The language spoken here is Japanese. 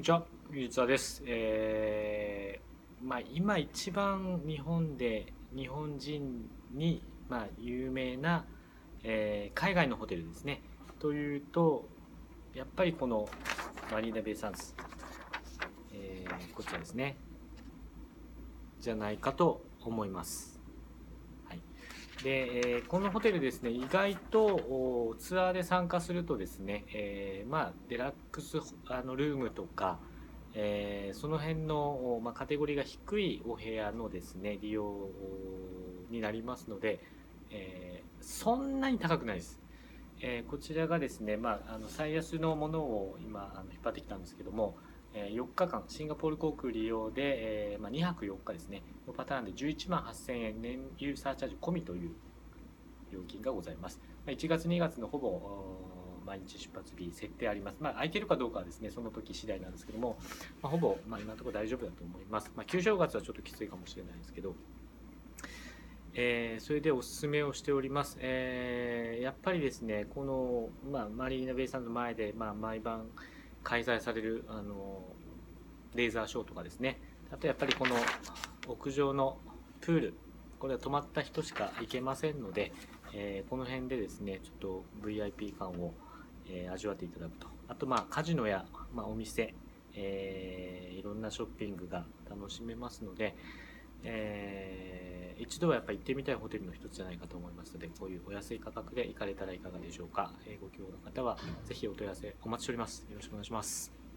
にちは、ゆうつわです。えーまあ、今一番日本で日本人に、まあ、有名な、えー海外のホテルですね。というと、やっぱりこのマリーナ・ベイ・サンズ、えーこちらですね。じゃないかと思います。で、えーこのホテルですね、意外とおツアーで参加するとですね、えーまあ、デラックスあのルームとか、えーその辺の、おまあ、カテゴリーが低いお部屋のですね、利用になりますので、えーそんなに高くないです。えーこちらがですね、まあ、あの最安のものを今あの引っ張ってきたんですけども、4日間シンガポール航空利用で、えま、2泊4日ですねのパターンで11万8000円燃油サーチャージ込みという料金がございます。1月2月のほぼ毎日出発日設定あります。まあ空いてるかどうかはですねその時次第なんですけども、まあ、ほぼ、まあ、今のところ大丈夫だと思います。まあ、旧正月はちょっときついかもしれないですけど、えーそれでおすすめをしております。えーやっぱりですね、この、まあ、マリーナ・ベイさんの前で、まあ、毎晩開催される、あの、レーザーショーとかですね、あとやっぱりこの屋上のプール、これは泊まった人しか行けませんので、えーこの辺でですね、ちょっと VIP 感を、えー味わっていただくと。あと、まあ、カジノや、まあ、お店、えーいろんなショッピングが楽しめますので、えー一度はやっぱ行ってみたいホテルの一つじゃないかと思いますので、こういうお安い価格で行かれたらいかがでしょうか。えーご希望の方はぜひお問い合わせお待ちしております。よろしくお願いします。